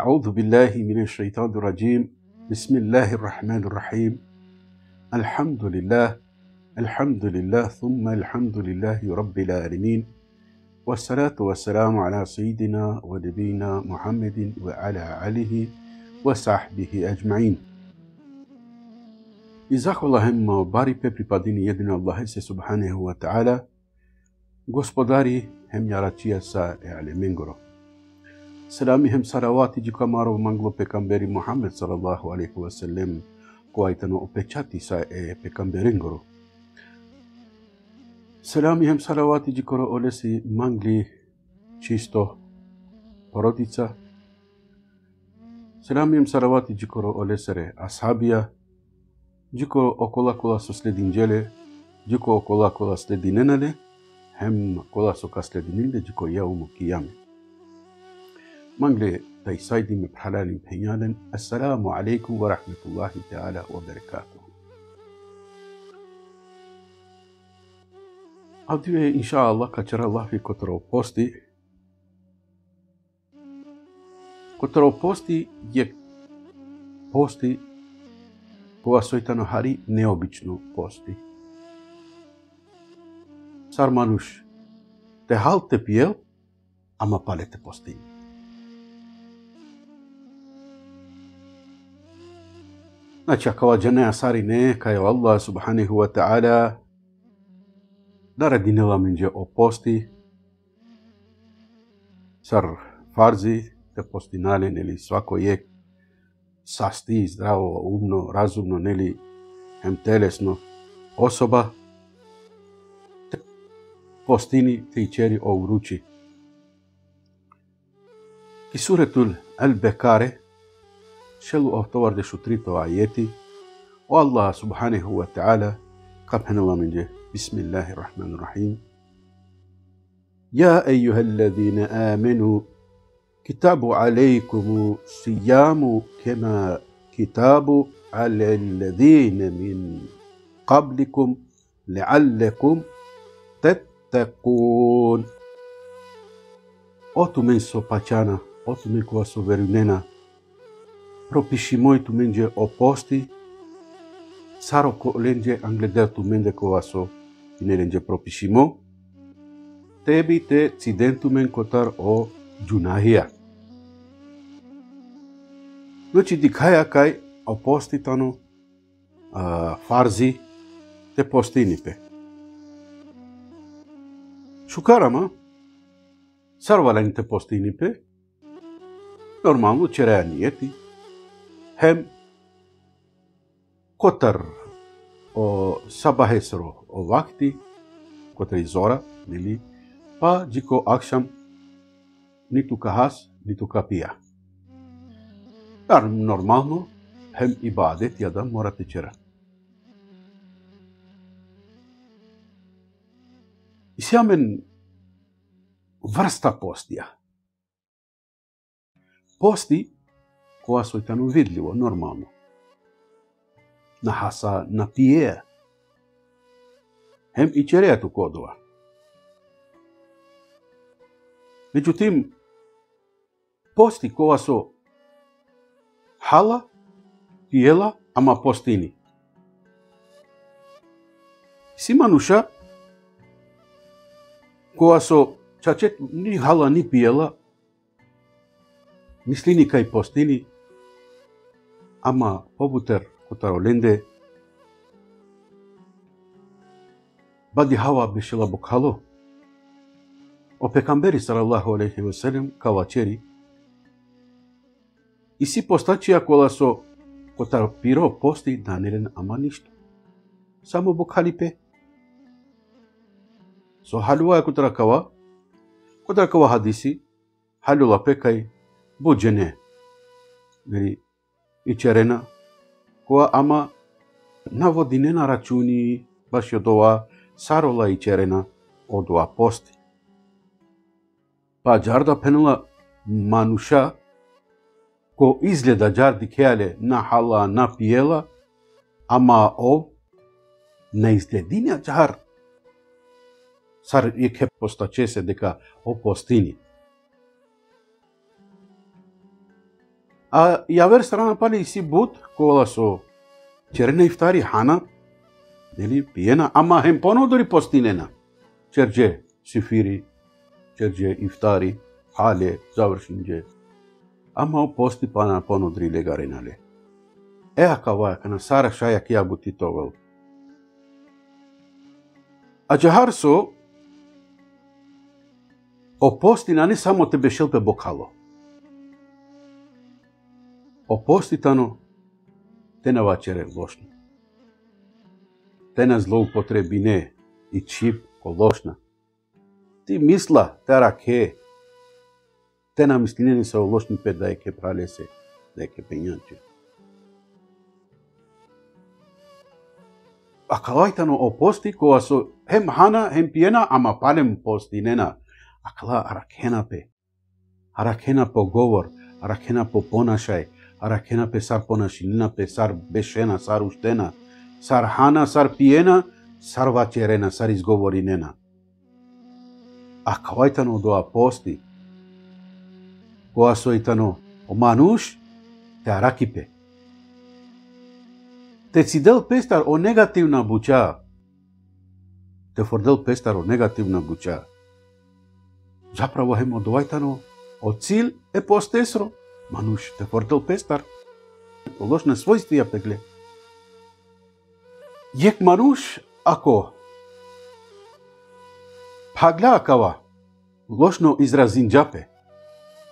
أعوذ بالله من الشيطان الرجيم. بسم الله الرحمن الرحيم. الحمد لله الحمد لله ثم الحمد لله رب العالمين. والصلاة والسلام على سيدنا ونبينا محمد وعلى آله وصحبه أجمعين. I zahvala hem bari pe pripadini jedino Allahe se subhanahu wa ta'ala, gospodari hem jaračija sa e ale سلامهم sarawati jika maro manglo pekamberi Muhammad sallallahu alaihi wasallam kuaitano upechati sa e pekamberingo Selamihim sarawati jikoro olesi mangli čisto porodica. Selamihim sarawati jikoro olesere ashabija, jiko okola kola su sledi nđele, jiko okola kola sledi nenade, hem kola su ka sledi nilde, jiko jaumu kijame. مانجلي تاي سايدي مبحلال بينيالن السلام عليكم ورحمة الله تعالى وبركاته Adio je, inša Allah, kad će Allah i posti. Kotoro posti je posti koja sojtano hari neobično posti. Sar manuš, te halte pijel, ama palete postinje. Znači, ako ova džene asari neka je Allah subhanahu wa ta'ala da radi nela minđe oposti sar farzi da posti nalen ili svako je sasti, zdravo, umno, razumno, neli hemtelesno osoba postini ti čeri o uruči. I suratul Al-Bekare شلو أهتور دشو تريتو عيتي والله سبحانه وتعالى قبحنا الله من جه. بسم الله الرحمن الرحيم. يا أيها الذين آمنوا كتاب عليكم صيام كما كتاب على الذين من قبلكم لعلكم تتقون. أتمن سوباچانا أتمن كواسو propisimoi propišimoj tuminje oposti, saro ko lenje angleder tumende ko aso, ine lenje propišimo, tebi te cidentumen kotar o junahia. Noci dikhaya kai oposti tano a, farzi te postini pe. Şukarama sarvalani te postini pe, normal cerea nieti, hem kotar o sabah esro o vakti kotari zora bili pa diko akşam nitu kahas nitu kapia. Yani normalno hem ibadet ya da morat içeren. Isjamen vrsta postja. Posti која сојтано видливо, нормално. На хаса, на пиеја. Хем и черејато кодова. Меѓутим, пости кова со хала, пиела, ама постини. Си мануша, кога со чачет ни хала ни пиела, мислини кај постини, ама побутер котароленде, бади хава бешела бокхало, о пекамбери салаллаху алейхи веселем sellem kavacheri и си постачија кола со кота пиро пости данелен ама ништо. Само бокалипе. Со халуа е котра кава, котра кава хадиси, халула пекај, буджене, нели, и черена, која ама наводи на рачуни, баш од ова, сарола и черена од ова пости па джарда пенела мануша ко изгледа джарди кеале на хала на пиела, ама ов на изгледиња джар. сар е ке постачесе дека о постини. А јавер страна пали и си бут, кола со черена ифтари хана, нели, пиена, ама хем понодори постинена. Черже сифири, черже ифтари, хале, завршинже. Ама пости пана понодри легаренале. Еа кава, кана сара шаја кија бути тогал. А джахарсо, о постина не само те бешелпе бокало. Опоститано, те на вачере лошно. Те на злоупотреби не и чип лошна. Ти мисла, те раке, те на мислинени са лошни пе да еке ке пралесе, да еке пенјанче. А калајтано опости, која со хем хана, хем пиена, ама палем пости, нена. А кала аракена пе. Аракена по говор, аракена по понашај, аракена пе сар понашинина пе сар бешена, сар уштена, сар хана, сар пиена, сар вачерена, сар изговоринена. А кајтано доа пости, која сојтано омануш, те аракипе. Те си дел пестар о негативна буча. Те фордел пестар о негативна буча. Заправо хемо одовајтано, о цил е постесро. Мануш, те фордел пестар. Лошне својства ја пегле. Јек мануш, ако пагля акава, лошно изразин джапе,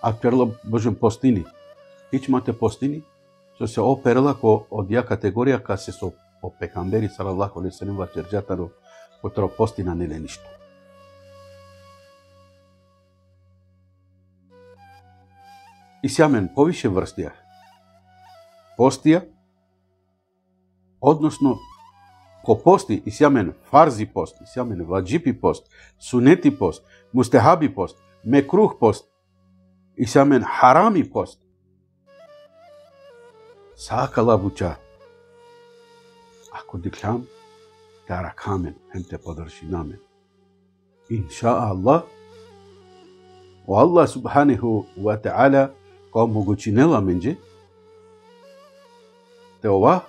а перло божем постини. Ичмате постини, што се оперла ко од ја категорија ка се со о пекамбери салаллаху алейхи салем во черџатаро котро постина неле ништо. И сјамен повише врстија. Постија, односно ко пости и сјамен фарзи пост, и сјамен ваджипи пост, сунети пост, мустехаби пост, мекрух пост, и сјамен харами пост, Сакала буча. Ако диклам, тара камен, хенте подрши намен. Инша Аллах, o Allah subhanahu wa como guchinela menje, te ova,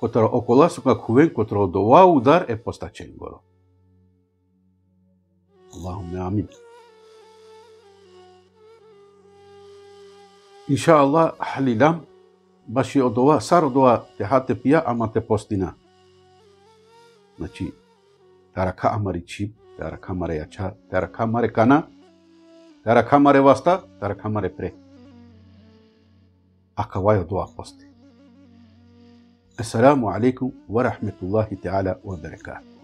contra o colasso ka kuven contra o doa udar e postacen goro. Allahumma amin. Inša Allah, halilam, баш од ова, сар од ова те хате пија, ама те постина. Значи, тарака амари чип, тарака маре јача, тарака маре кана, тарака маре васта, тарака маре пре. أقوال دعاء قصدي السلام عليكم ورحمة الله تعالى وبركاته.